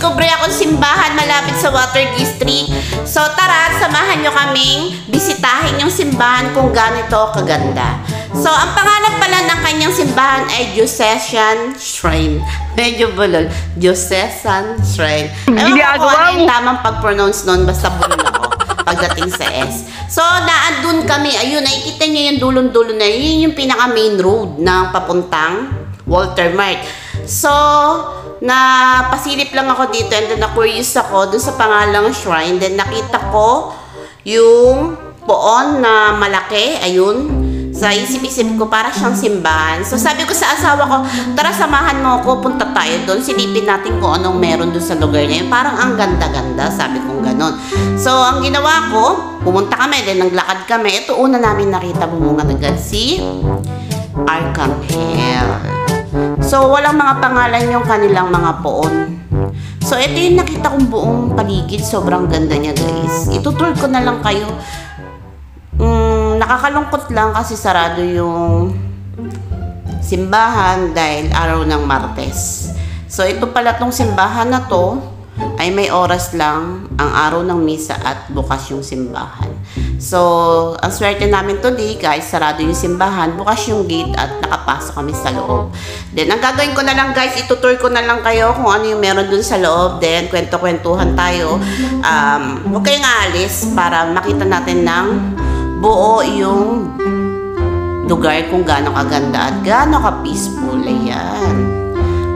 discover akong simbahan malapit sa Water District. So tara, samahan nyo kaming bisitahin yung simbahan kung ganito kaganda. So ang pangalan pala ng kanyang simbahan ay Diocesan Shrine. Medyo bulol. Diocesan Shrine. Ewan ko kung ano yung tamang pag-pronounce nun, basta bulol ako pagdating sa S. So, naandun kami. Ayun, nakikita niyo yung dulon-dulo na yun. Yun yung pinaka-main road ng papuntang Walter Mart. So, na pasilip lang ako dito and then na-curious ako dun sa pangalang shrine. Then nakita ko yung poon na malaki. Ayun. Sa isip-isip ko, para siyang simbahan. So, sabi ko sa asawa ko, tara samahan mo ako, punta tayo doon. Silipin natin kung anong meron doon sa lugar na yun. Parang ang ganda-ganda, sabi kong ganon. So, ang ginawa ko, pumunta kami, then naglakad kami. Ito una namin nakita bumunga agad si Archangel. So, walang mga pangalan yung kanilang mga poon. So, ito yung nakita kong buong paligid. Sobrang ganda niya, guys. Itutour ko na lang kayo. Mm, nakakalungkot lang kasi sarado yung simbahan dahil araw ng Martes. So, ito pala tong simbahan na to ay may oras lang ang araw ng misa at bukas yung simbahan. So, ang swerte namin today, guys, sarado yung simbahan, bukas yung gate at nakapasok kami sa loob. Then, ang gagawin ko na lang, guys, itutur ko na lang kayo kung ano yung meron dun sa loob. Then, kwento-kwentuhan tayo. Um, huwag kayong aalis para makita natin ng buo yung lugar kung gaano kaganda at gaano ka-peaceful. Ayan.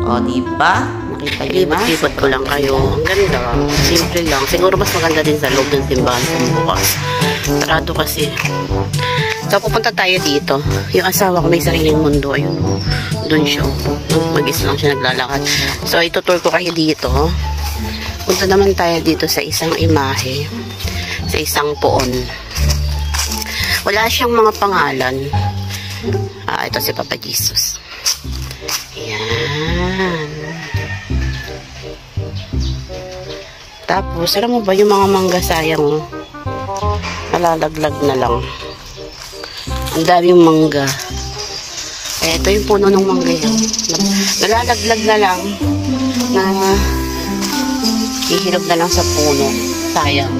O, diba? Nakita niyo na? Lipat-lipat ko lang kayo. Ang ganda. Simple lang. Siguro mas maganda din sa loob ng simbahan kung bukas. Sarado kasi. So, pupunta tayo dito. Yung asawa ko may sariling mundo. Ayun. Doon siya. Mag-isa lang siya naglalakad. So, itutur ko kayo dito. Punta naman tayo dito sa isang imahe. Sa isang poon. Wala siyang mga pangalan. Ah, ito si Papa Jesus. Yan. Tapos, alam mo ba yung mga mangga sayang nalalaglag na lang. Ang daming mangga. Eh, ito yung puno ng mangga yan. Nalalaglag na lang na hihilog na lang sa puno. Sayang.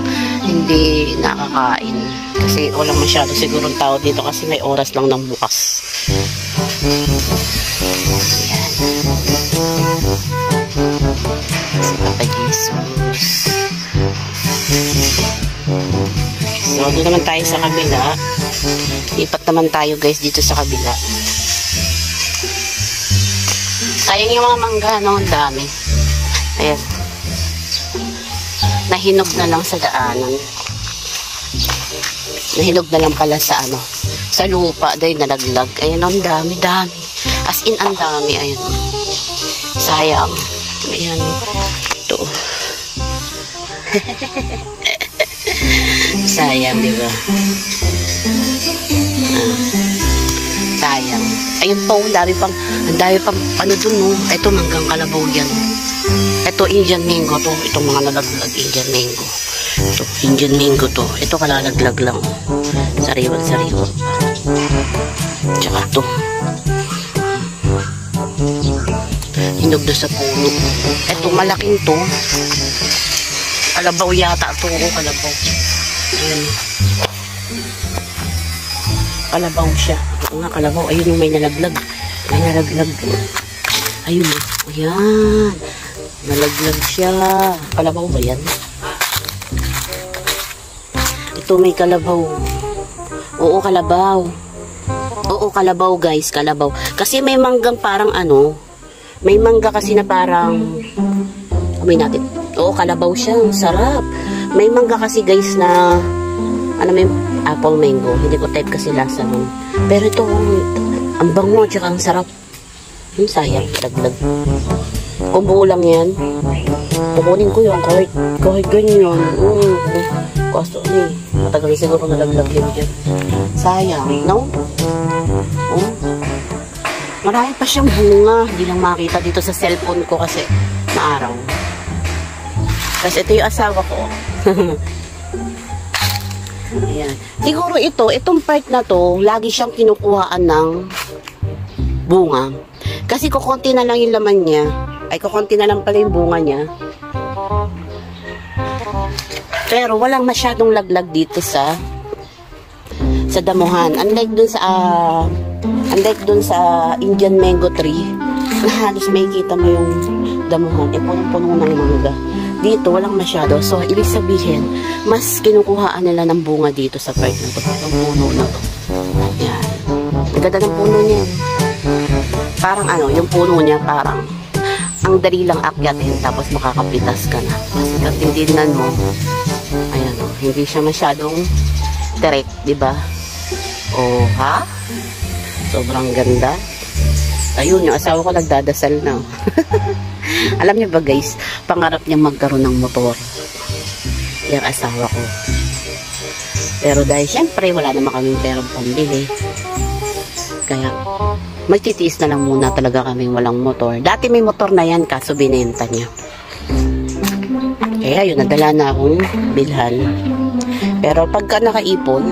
Hindi nakakain. Kasi walang masyado sigurong tao dito kasi may oras lang ng bukas. Si Doon naman tayo sa kabila. Lipat naman tayo guys dito sa kabila. Sayang yung mga mangga, no? Ang dami. Ayan. Nahinog na lang sa daanan. Nahinog na lang pala sa ano. Sa lupa dahil nalaglag. Ayan, ang dami, dami. As in, ang dami. Ayan. Sayang. Ayan. Ito. Sayang, di ba? Ah. Sayang. Ayun po, ang dami pang, ang dami pang, ano dun, no? Ito, manggang kalabaw yan. Ito, Indian mango to. Itong mga nalaglag, Indian mango. Ito, Indian mango to. Ito, kalalaglag lang. Sariwag-sariwag pa. Tsaka to. Hinog na sa puno. Ito, malaking to. Kalabaw yata to. Oo, kalabaw. Ayan. Kalabaw siya. Oo nga, kalabaw. Ayun yung may nalaglag. May nalaglag. Ayun. Ayan. Nalaglag siya. Kalabaw ba yan? Ito may kalabaw. Oo, kalabaw. Oo, kalabaw guys. Kalabaw. Kasi may manggang parang ano. May mangga kasi na parang... Amoy natin. Oo, kalabaw siya. Ang sarap. May mangga kasi guys na... Ano may apple mango. Hindi ko type kasi lasa nun. Pero ito, ang bango. Tsaka ang sarap. Yung sayang. Daglag. Kung buo lang yan, kukunin ko yun kahit, kahit ganyan. Mm. Kaso eh, matagal siguro nalaglag yun dyan. Sayang, no? Oh. Marami pa siyang bunga. Hindi lang makita dito sa cellphone ko kasi maaraw. Kasi ito yung asawa ko. Ayan. Siguro ito, itong part na to, lagi siyang kinukuhaan ng bunga. Kasi kukunti na lang yung laman niya. Ay, kukunti na lang pala yung bunga niya. Pero walang masyadong laglag dito sa sa damuhan. Unlike dun sa ah, unlike dun sa Indian mango tree, na halos makikita mo yung damuhan. Eh, punong-puno ng mangga. Dito, walang masyado. So, ibig sabihin, mas kinukuhaan nila ng bunga dito sa part na to. Puno na to. Yan. Ang ganda ng puno niya. Parang ano, yung puno niya parang ang dali lang akyatin tapos makakapitas ka na. Kasi pag tindinan mo, ayan o, hindi siya masyadong direct, di ba? Oh, ha? Sobrang ganda. Ayun, yung asawa ko nagdadasal na. Alam niyo ba guys, pangarap niya magkaroon ng motor. Yung asawa ko. Pero dahil syempre wala naman kaming perang pambili. Kaya magtitiis na lang muna talaga kaming walang motor. Dati may motor na yan kaso binenta niya. Kaya yun, nadala na akong bilhan. Pero pagka nakaipon,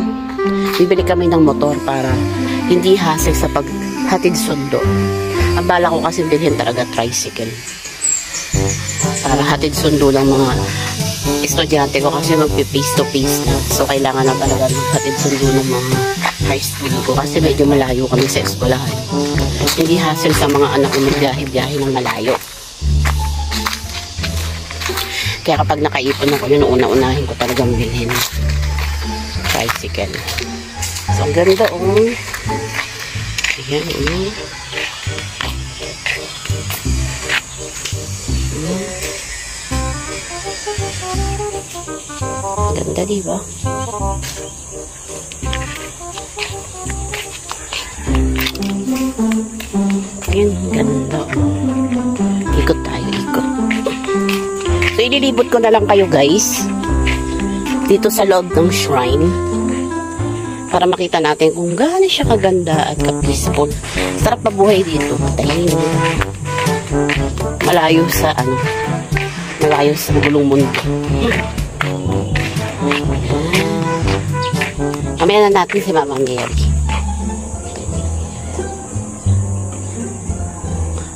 bibili kami ng motor para hindi hassle sa paghatid sundo. Ang bala ko kasi bilhin talaga tricycle. Para hatid sundo lang mga estudyante ko kasi magpi-face to face na. So, kailangan na talaga maghatid sundo ng mga high school ko kasi medyo malayo kami sa eskwelahan. Hindi hassle sa mga anak ko magbiyahe-biyahe ng malayo. Kaya kapag nakaipon ako, yun una-unahin ko talagang bilhin. Tricycle. So, ang ganda, oh. Ayan, oh. Ganda, di ba? Ayan, ganda. Ikot tayo, ikot. So, ililibot ko na lang kayo, guys. Dito sa loob ng shrine. Para makita natin kung gaano siya kaganda at ka-peaceful. Sarap mabuhay dito. Tahimik. Malayo sa, ano, malayo sa gulong mundo. Mamaya na natin si Mamang Gary.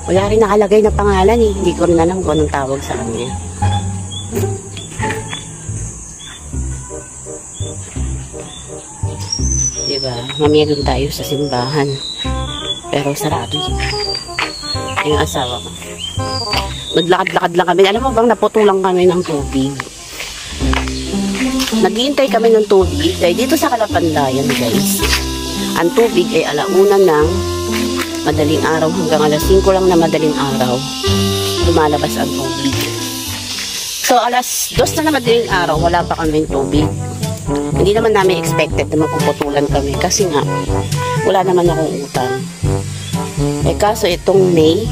Wala rin nakalagay na pangalan eh. Hindi ko rin alam kung anong tawag sa kanya. Diba? Mamaya dun tayo sa simbahan. Pero sarado yun. Yung asawa ko. Naglakad-lakad lang kami. Alam mo bang naputulang kami ng tubig. Naghihintay kami ng tubig. Dahil dito sa Kalapandayan guys, ang tubig ay alauna ng madaling araw hanggang alas 5 lang na madaling araw lumalabas ang tubig. So alas 2 na na madaling araw wala pa kaming tubig. Hindi naman namin expected na mapuputulan kami kasi nga wala naman akong utang. Eh kaso itong May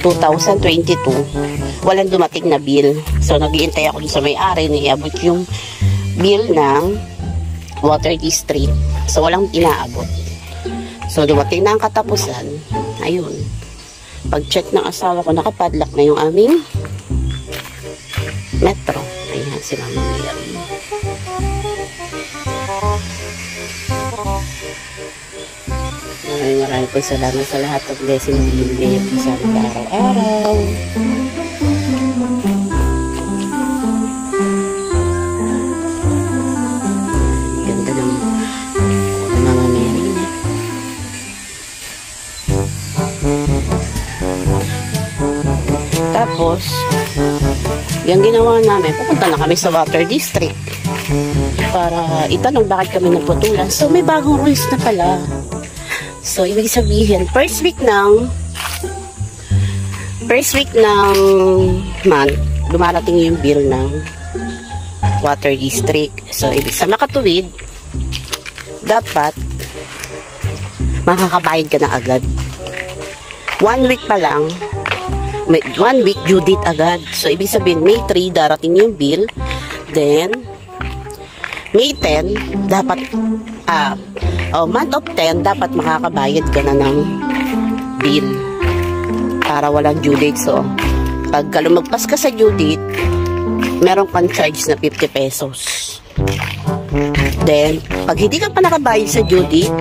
2022 walang dumating na bill. So naghihintay ako dun sa may-ari na iabot yung bill ng water district. So walang inaabot. So, dumating na ang katapusan. Ayun. Pag-check ng asawa ko, nakapadlock na yung aming metro. Ayan, si Mama Mary. Maraming maraming po salamat sa lahat ng blessing na binibigay po sa amin araw-araw. Ganda. Tapos, yung ginawa namin, pupunta na kami sa water district para itanong bakit kami nagputulan. So, may bagong rules na pala. So, ibig sabihin, first week ng first week ng month, dumarating yung bill ng water district. So, ibig sa makatuwid, dapat makakabayad ka na agad. One week pa lang, may, one week due date agad. So, ibig sabihin, May 3, darating yung bill. Then, May 10, dapat, ah, oh, month of 10, dapat makakabayad ka na ng bill. Para walang due date. So, pagka lumagpas ka sa due date, meron kang charge na 50 pesos. Then, pag hindi ka pa nakabayad sa due date,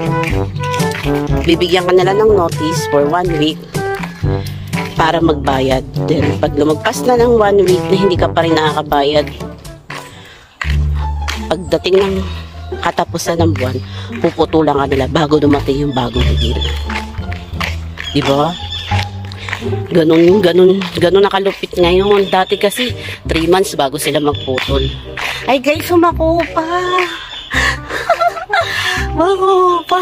bibigyan ka nila ng notice for one week para magbayad. Then, pag lumagpas na ng one week na hindi ka pa rin nakakabayad, pagdating ng katapusan ng buwan, puputulan ka nila bago dumating yung bagong deal. Di ba? Ganun, ganun, ganun nakalupit ngayon. Dati kasi, 3 months bago sila magputol. Ay guys, sumako pa. Mako pa.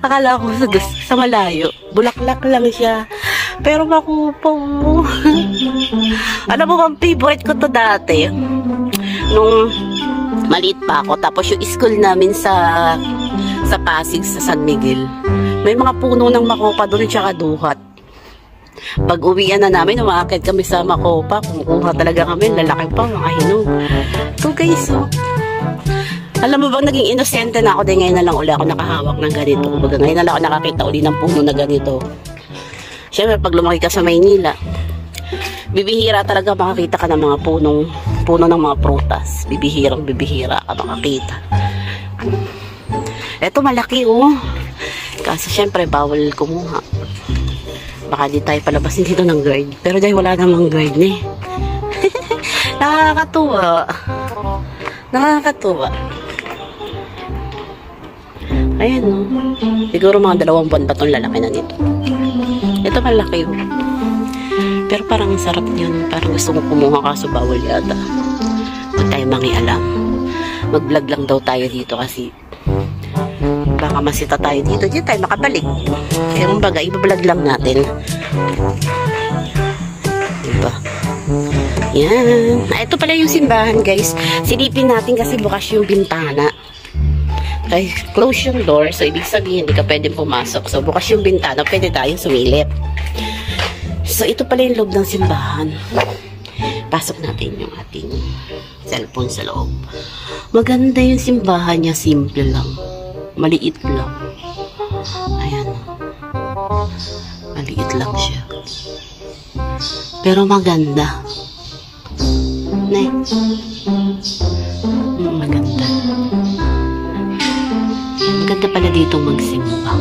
Akala ko sa, sa malayo. Bulaklak lang siya. Pero makupo. Alam mo bang favorite ko to dati? Nung maliit pa ako. Tapos yung school namin sa sa Pasig, sa San Miguel. May mga puno ng makopa doon tsaka duhat. Pag uwian na namin, umakit kami sa makopa. Kumukuha talaga kami. Lalaki pa, mga hinog. So guys, oh. Alam mo bang naging inosente na ako dahil ngayon na lang uli ako nakahawak ng ganito. Kumbaga ngayon na lang ako nakakita uli ng puno na ganito. Siyempre, pag lumaki ka sa Maynila, bibihira talaga makakita ka ng mga punong puno ng mga prutas. Bibihirang bibihira ka makakita. Eto malaki oh. Kasi syempre bawal kumuha. Baka di tayo palabasin dito ng guard. Pero dahil wala namang guard. Eh. Nakakatuwa. Nakakatuwa. Ayan no. Siguro mga dalawang buwan pa itong lalaki na nito. Ito malaki oh. Pero parang sarap yun. Parang gusto ko kumuha kaso bawal yata. Huwag tayo mangialam. Mag-vlog lang daw tayo dito kasi baka masita tayo dito. Di tayo makabalik. Kaya kumbaga, ibablog lang natin. Diba? Yan. Ah, ito pala yung simbahan, guys. Silipin natin kasi bukas yung bintana. Okay, close yung door. So, ibig sabihin, hindi ka pwedeng pumasok. So, bukas yung bintana, pwede tayong sumilip. So, ito pala yung loob ng simbahan. Pasok natin yung ating cellphone sa loob. Maganda yung simbahan niya, simple lang. Maliit lang. Ayan. Maliit lang siya. Pero maganda. Ne. Mm, maganda. Maganda pala dito magsimba.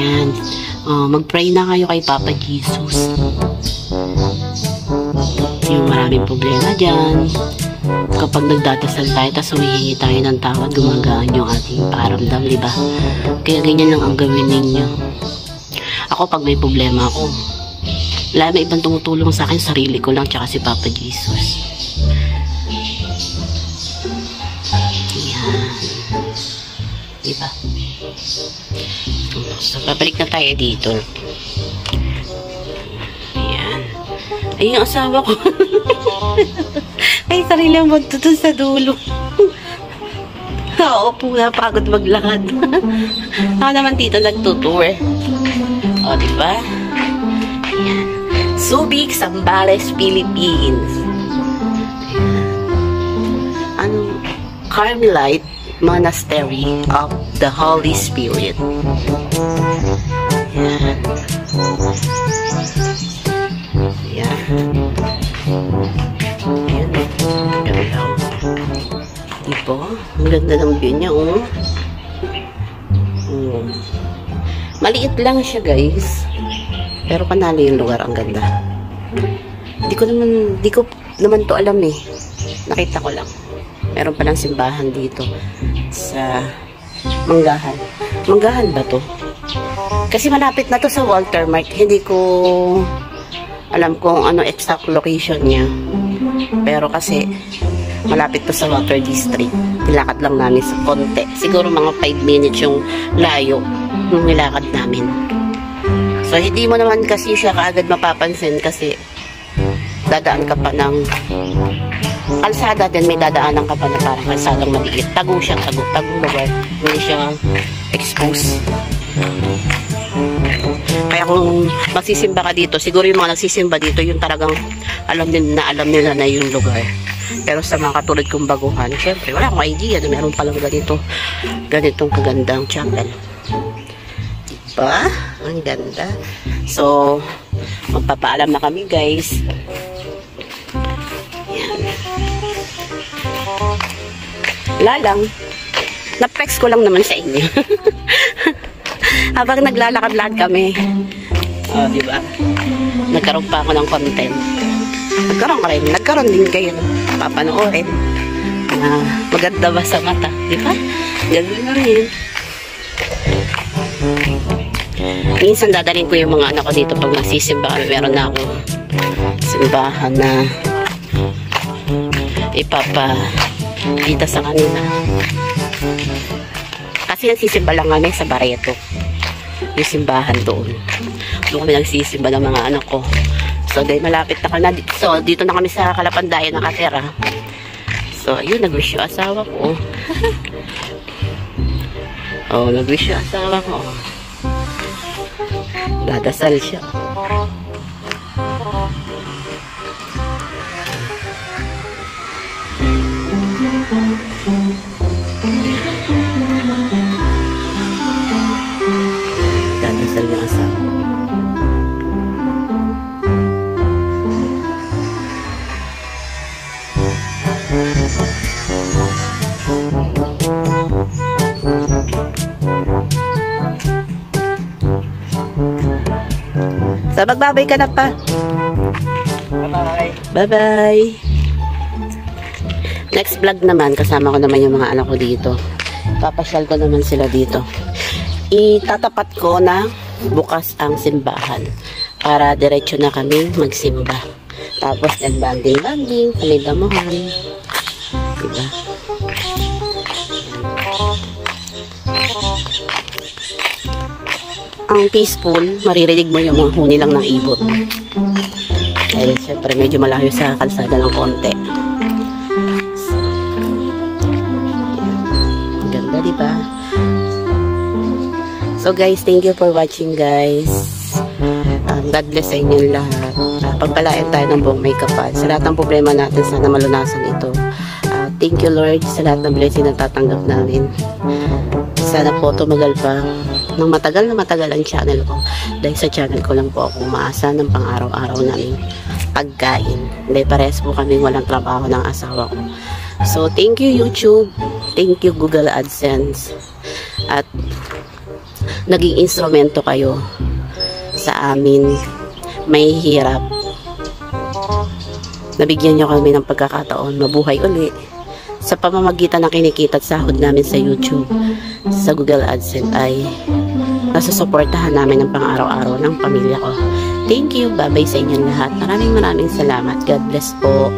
Yan. Oh, mag-pray na kayo kay Papa Jesus. Yung maraming problema dyan. Kapag nagdadasal tayo, tapos humihingi tayo ng tawad, gumagaan yung ating paramdam, di ba? Kaya ganyan lang ang gawin ninyo. Ako, pag may problema ako, wala may ibang tumutulong sa akin, sarili ko lang, tsaka si Papa Jesus. Yan. Diba? So, babalik na tayo dito. Ayan. Ay, yung asawa ko. Ay, sarili ang magtutun sa dulo. Oo po, napagod maglakad. Ako naman dito nagtutour. O, diba? Ayan. Subic, Zambales, Philippines. Ano? Carmelite Monastery of the Holy Spirit. Ganda ng view niya, oh. Hmm. Maliit lang siya, guys. Pero panalo yung lugar. Ang ganda. Di ko naman, di ko naman to alam eh. Nakita ko lang. Meron palang simbahan dito sa Manggahan. Manggahan ba to? Kasi malapit na to sa Walter Mart. Hindi ko alam kung ano exact location niya. Pero kasi malapit to sa Water District. Nilakad lang namin sa konti. Siguro mga 5 minutes yung layo nung nilakad namin. So, hindi mo naman kasi siya kaagad mapapansin kasi dadaan ka pa ng kalsada din may dadaanan ka pa na parang kalsadang maliit. Tago siya, tago, tagong lugar. Hindi siya exposed. Kaya kung magsisimba ka dito, siguro yung mga nagsisimba dito, yung talagang alam din na alam nila na yung lugar. Pero sa mga katulad kong baguhan, syempre, wala akong idea na meron palang ganito, ganitong kagandang chapel. Diba? Ang ganda. So, magpapaalam na kami guys. Yan. Wala lang. Na-flex ko lang naman sa inyo. Habang naglalakad-lakad kami. Oh, di ba? Nagkaroon pa ako ng content. Nagkaroon ka rin. Nagkaroon din kayo. Papanoorin. Na maganda ba sa mata? Di ba? Ganun na rin. Minsan dadalhin ko yung mga anak ko dito pag nagsisimba kami. Meron na ako simbahan na ipapa kita sa kanila. Kasi nagsisimba lang kami sa Barreto. Yung simbahan doon. Doon kami nagsisimba ng mga anak ko. So, dahil malapit na ka na. So, dito na kami sa Kalapandayan nakatira. So, ayun, nag-wish yung asawa ko. oh, nag-wish yung asawa ko. Dadasal siya. So, magbabay ka na pa. Bye-bye. Bye-bye. Next vlog naman, kasama ko naman yung mga anak ko dito. Papasyal ko naman sila dito. Itatapat ko na bukas ang simbahan para diretso na kami magsimba. Tapos nag-banding-banding, kalidamuhan. Diba? Ang peaceful, maririnig mo yung mga huni lang ng ibot. Dahil syempre medyo malayo sa kalsada ng konti. Ganda, di ba? So guys, thank you for watching guys. Um, God bless sa inyong lahat. Uh, pagpalain tayo ng buong may kapal. Sa lahat ng problema natin, sana malunasan ito. Uh, thank you Lord sa lahat ng blessing na tatanggap namin. Sana po tumagal pa ng matagal na matagal ang channel ko. Dahil sa channel ko lang po ako umaasa ng pang-araw-araw namin pagkain. Dahil parehas po kami walang trabaho ng asawa ko. So, thank you YouTube. Thank you Google AdSense. At naging instrumento kayo sa amin may hirap. Nabigyan nyo kami ng pagkakataon. Mabuhay uli sa pamamagitan ng kinikita at sahod namin sa YouTube, sa Google AdSense ay nasusuportahan namin ng pang-araw-araw ng pamilya ko. Thank you. Bye-bye sa inyong lahat. Maraming maraming salamat. God bless po.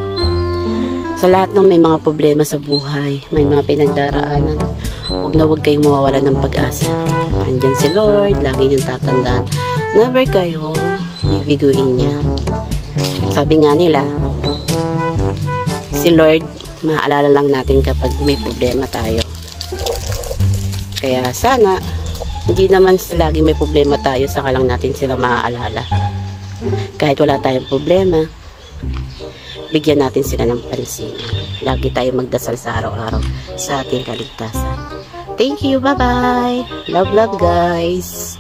Sa lahat ng may mga problema sa buhay, may mga pinagdaraanan, huwag na huwag kayong mawawala ng pag-asa. Andyan si Lord, lagi niyong tatandaan. Never kayo bibiguin niya. Sabi nga nila, si Lord, maaalala lang natin kapag may problema tayo. Kaya sana, hindi naman lagi may problema tayo, saka lang natin sila maaalala. Kahit wala tayong problema, bigyan natin sila ng pansin. Lagi tayo magdasal sa araw-araw sa ating kaligtasan. Thank you, bye-bye! Love, love, guys!